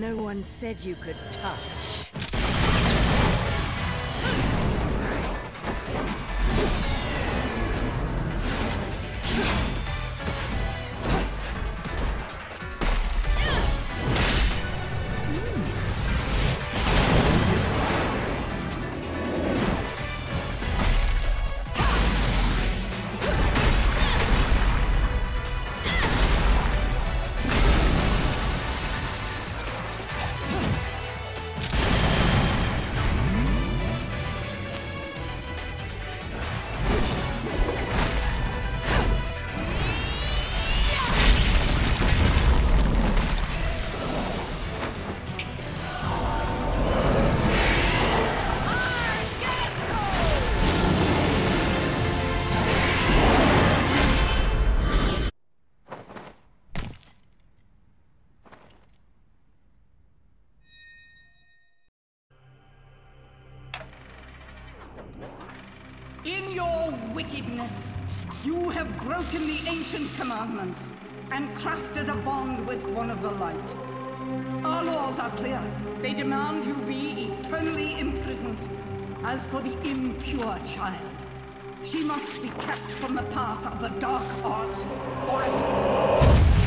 no one said you could touch. In your wickedness, you have broken the ancient commandments and crafted a bond with one of the light. Our laws are clear. They demand you be eternally imprisoned. As for the impure child, she must be kept from the path of the dark arts forever.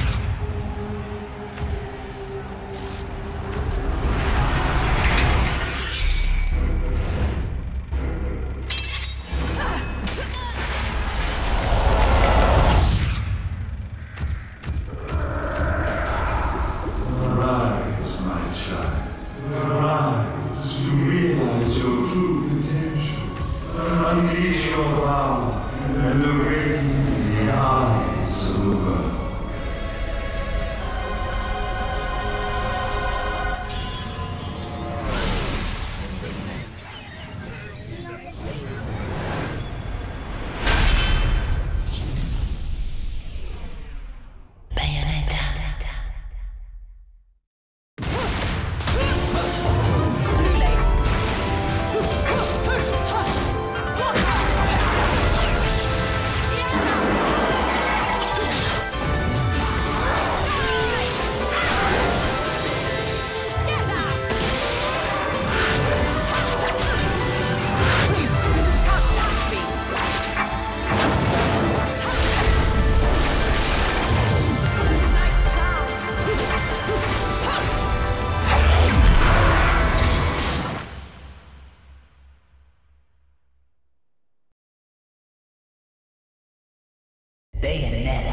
Unleash your power and awaken the eyes of the world. Bayonetta.